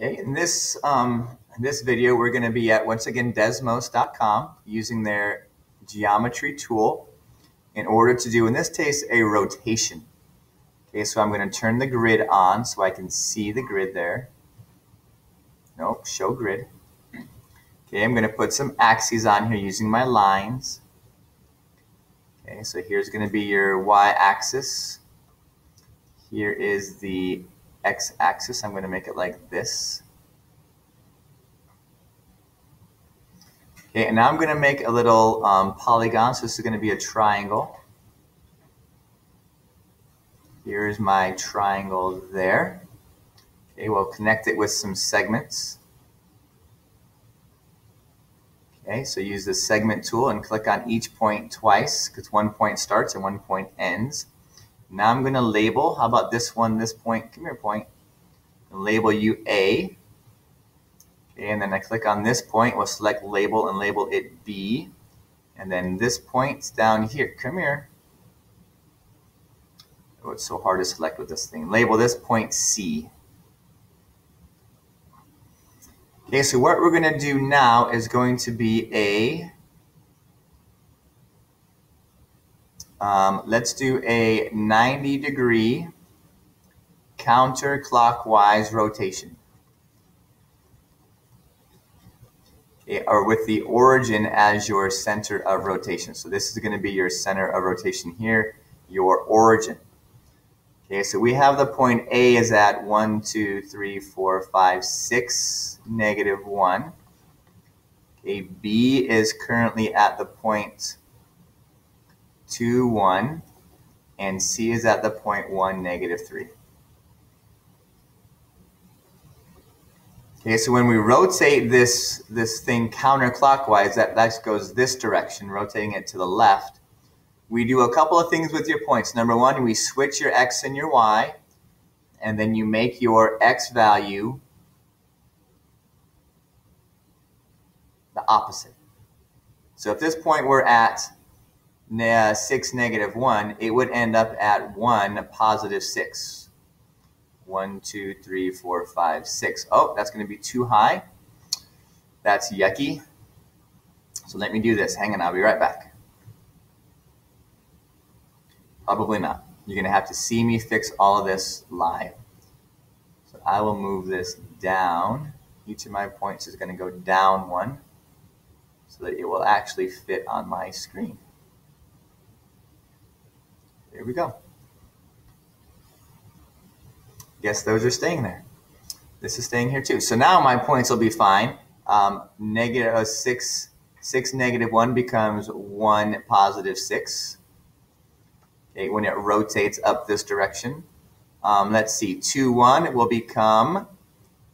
Okay, in this, um, in this video, we're going to be at, once again, desmos.com using their geometry tool in order to do, in this case, a rotation. Okay, so I'm going to turn the grid on so I can see the grid there. Nope, show grid. Okay, I'm going to put some axes on here using my lines. Okay, so here's going to be your y-axis. Here is the x-axis. I'm going to make it like this. Okay, and now I'm going to make a little um, polygon. So this is going to be a triangle. Here's my triangle there. Okay, we'll connect it with some segments. Okay, so use the segment tool and click on each point twice because one point starts and one point ends. Now I'm going to label, how about this one, this point, come here point, label you A. Okay, and then I click on this point, we'll select label and label it B. And then this point's down here, come here. Oh, it's so hard to select with this thing. Label this point C. Okay, so what we're going to do now is going to be a, um, let's do a 90 degree counterclockwise rotation. Okay, or with the origin as your center of rotation. So this is going to be your center of rotation here, your origin. Okay, so we have the point A is at 1, 2, 3, 4, 5, 6, negative 1. Okay, B is currently at the point 2, 1, and C is at the point 1, negative 3. Okay, so when we rotate this, this thing counterclockwise, that, that goes this direction, rotating it to the left, we do a couple of things with your points. Number one, we switch your x and your y, and then you make your x value the opposite. So if this point were at Uh, 6, negative 1, it would end up at 1, positive 6. 1, 2, 3, 4, 5, 6. Oh, that's going to be too high. That's yucky. So let me do this. Hang on, I'll be right back. Probably not. You're going to have to see me fix all of this live. So I will move this down. Each of my points is going to go down one so that it will actually fit on my screen. There we go. Guess those are staying there. This is staying here too. So now my points will be fine. Um, negative uh, six, six negative one becomes one positive six okay, when it rotates up this direction. Um, let's see, 2, 1 will become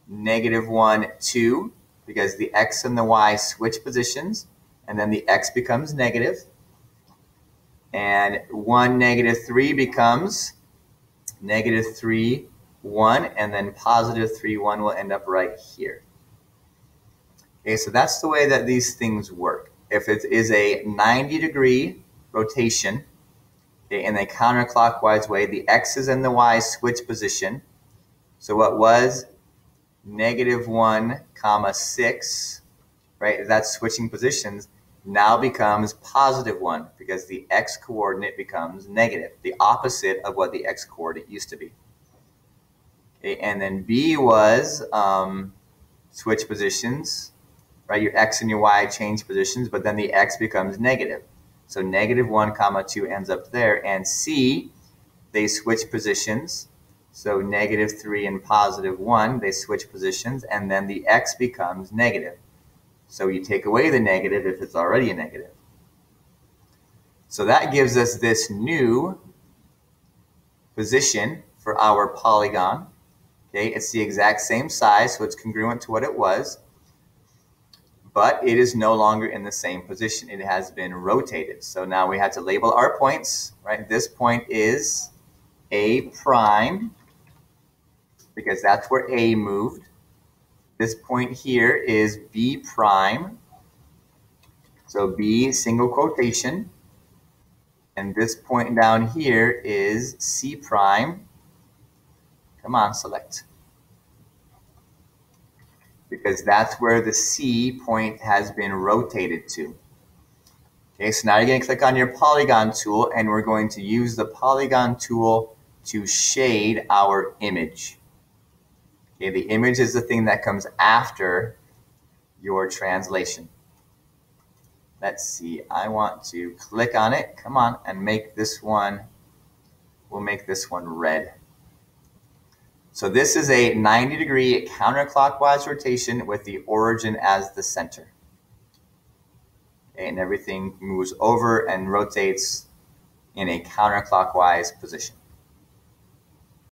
negative 1, 2, because the x and the y switch positions, and then the x becomes negative. And 1, negative 3 becomes negative 3, 1, and then positive 3, 1 will end up right here. Okay, so that's the way that these things work. If it is a 90 degree rotation, okay, in a counterclockwise way. The x's and the y's switch position. So what was negative 1 comma 6, right, that's switching positions, now becomes positive 1 because the x coordinate becomes negative, the opposite of what the x coordinate used to be. Okay, and then B was um, switch positions, right? Your x and your y change positions, but then the x becomes negative. So negative 1 comma 2 ends up there. And C, they switch positions. So negative 3 and positive 1, they switch positions. And then the x becomes negative. So you take away the negative if it's already a negative. So that gives us this new position for our polygon. Okay, it's the exact same size, so it's congruent to what it was but it is no longer in the same position. It has been rotated. So now we have to label our points, right? This point is A prime because that's where A moved. This point here is B prime. So B single quotation. And this point down here is C prime. Come on, select. because that's where the C point has been rotated to. Okay, so now you're going to click on your polygon tool and we're going to use the polygon tool to shade our image. Okay, the image is the thing that comes after your translation. Let's see, I want to click on it, come on, and make this one, we'll make this one red. So this is a 90 degree counterclockwise rotation with the origin as the center. Okay, and everything moves over and rotates in a counterclockwise position.